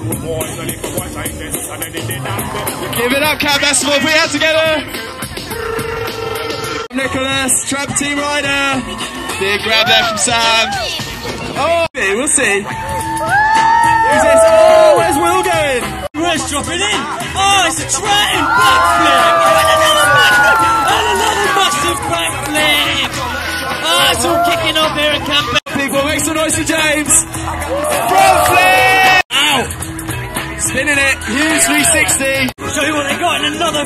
Give it up, Camp Bestival. Put your hands together. Nicholas, Trap Team Rider. Big grab there from Sam. Oh, we'll see. Who's this? Oh, where's Will going? Will's dropping in. Oh, it's a train backflip. 360. Show you what they got in another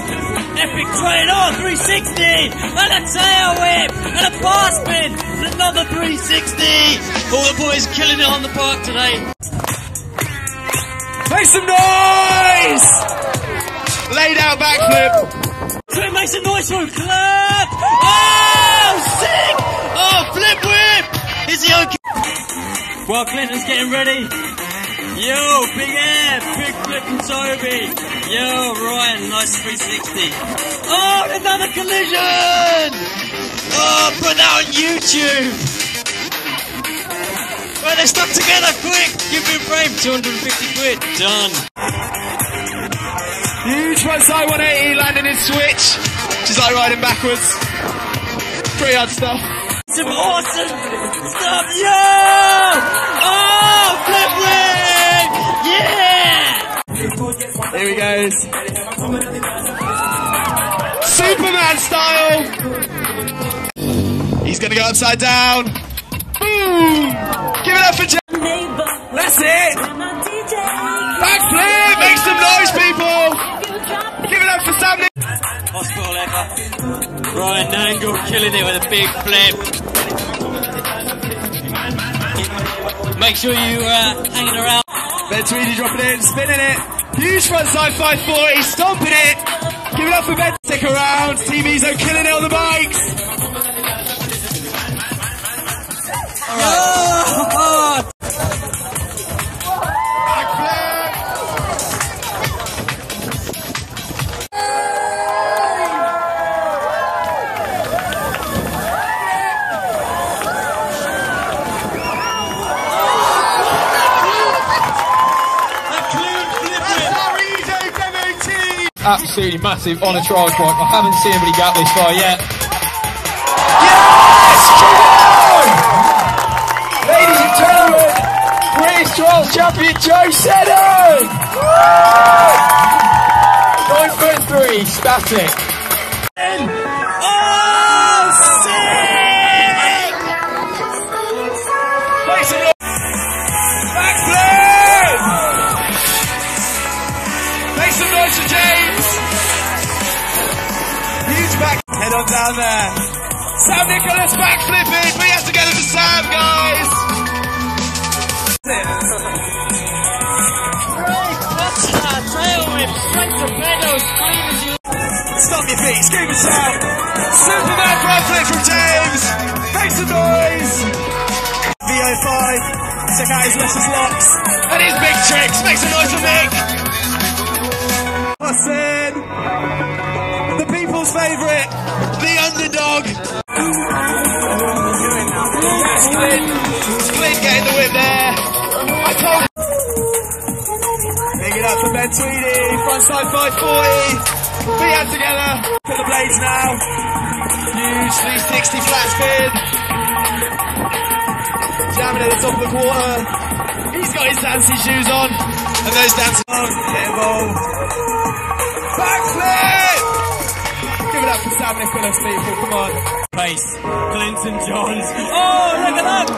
epic train. Oh, 360. And a tail whip. And a bar spin. And another 360. All the boys killing it on the park today. Make some noise! Laid out backflip. So it makes a noise for him. Clap. Oh, sick. Oh, flip whip. Is he okay? Well, Clinton's getting ready. Yo, big air, big flip and Toby. Yo, Ryan, nice 360. Oh, another collision! Oh, put that on YouTube! Right, they're stuck together, quick! Give me a frame, 250 quid, done. Huge front side 180 landing in switch. Just like riding backwards. Pretty hard stuff. Some awesome stuff, yo! Here he goes. Superman style. He's gonna go upside down. Boom! Give it up for James. That's it. Backflip. Make some noise, people. Give it up for Sam. Hospital ever. Ryan Nangle killing it with a big flip. Make sure you uh, hanging around. Ben Tweedy dropping in, spinning it. Huge front side 540, stomping it. Give it up for Ben. Stick around. Team Ezo killing it on the bikes. Oh, absolutely massive on a trial bike. I haven't seen anybody get this far yet. Ladies and gentlemen, British Trials Champion Joe Seddon! Nine foot three, static. Back. Head on down there. Sam Nicholas backflipping. Put your hands together for Sam, guys! What's that? Whip, straight to pedals. Stomp your feet, scream and shout. Superman front flip from James. Make some noise. VO5. Check out his luscious locks. And his big tricks. Make some noise for Mick. Listen. People's favourite. The underdog. Clint. Clint getting the whip there. I told Big it up for Ben Tweedy. Front side 540. Put your together. Put the blades now. Huge 360 flat spin. Jamming at the top of the quarter. He's got his dancing shoes on. And those dancing on. Oh, get involved. Give it up for people. Come on. Pace, Clinton Johns. Oh, look at that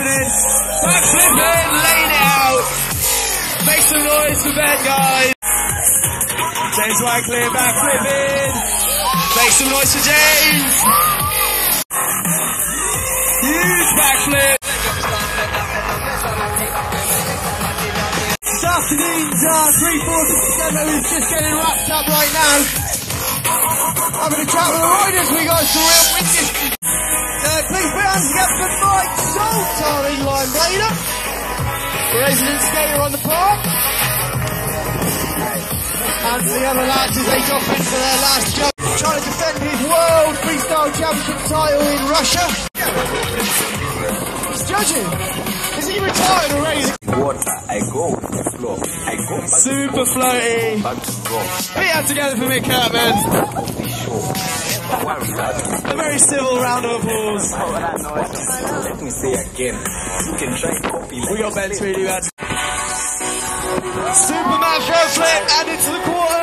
In. Back flipping, laying it out. Make some noise for Ben, guys. James Wycliffe back flipping. Make some noise for James. Huge backflip. Afternoon's uh, 340 together is just getting wrapped up right now. Having a chat with the riders, we got some real witness. Resident skater on the park. And the other lads as they drop in for their last jump, trying to defend his world freestyle championship title in Russia. He's judging. Is he retired already? water, I go with the flow. I go back Super floaty. back to. Put your together for Mick Kirkman. Off the show. Never worry about it. A very civil round of applause. All I know is- Let me say again. You can try and copy We got Ben Tweedy, man. Superman front flip and into the quarter.